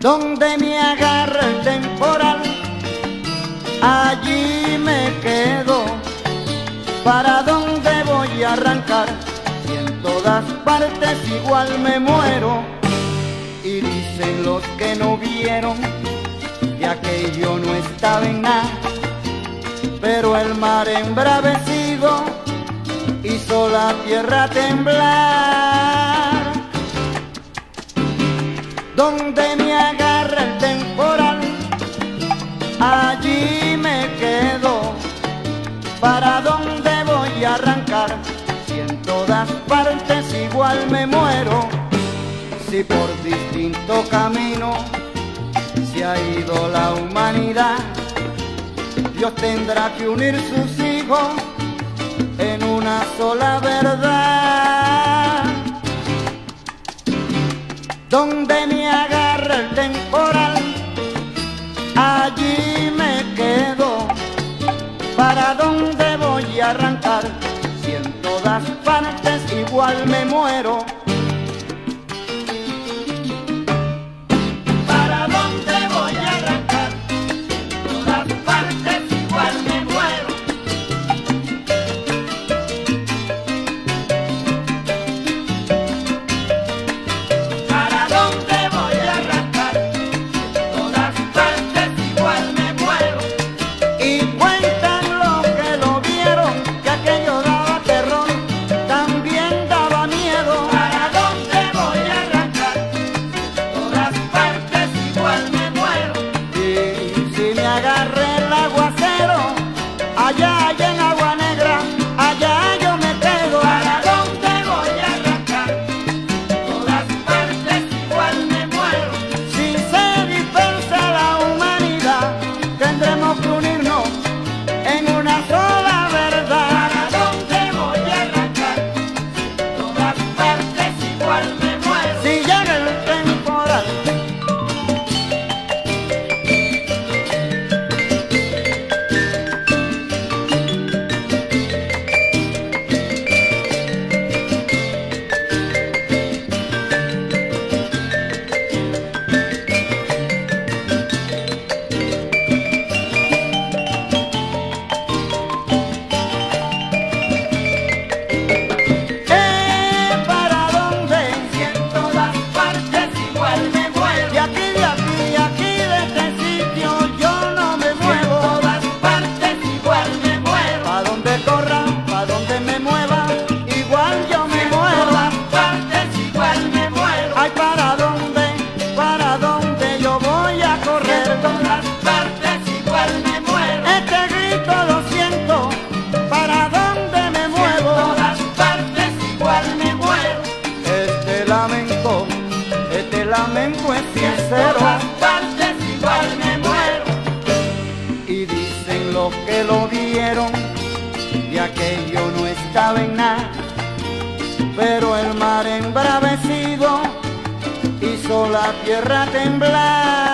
donde me agarra el temporal, allí me quedo. ¿Para dónde voy a arrancar? Si en todas partes igual me muero. Y dicen los que no vieron que aquello no estaba en nada, pero el mar embravecido hizo la tierra temblar. cual me muero, si por distinto camino se ha ido la humanidad, Dios tendrá que unir sus hijos en una sola verdad. Donde me haga cual me muero. lamento, este lamento es sincero. igual me muero. Y dicen los que lo vieron, y aquello no estaba en nada. Pero el mar embravecido hizo la tierra temblar.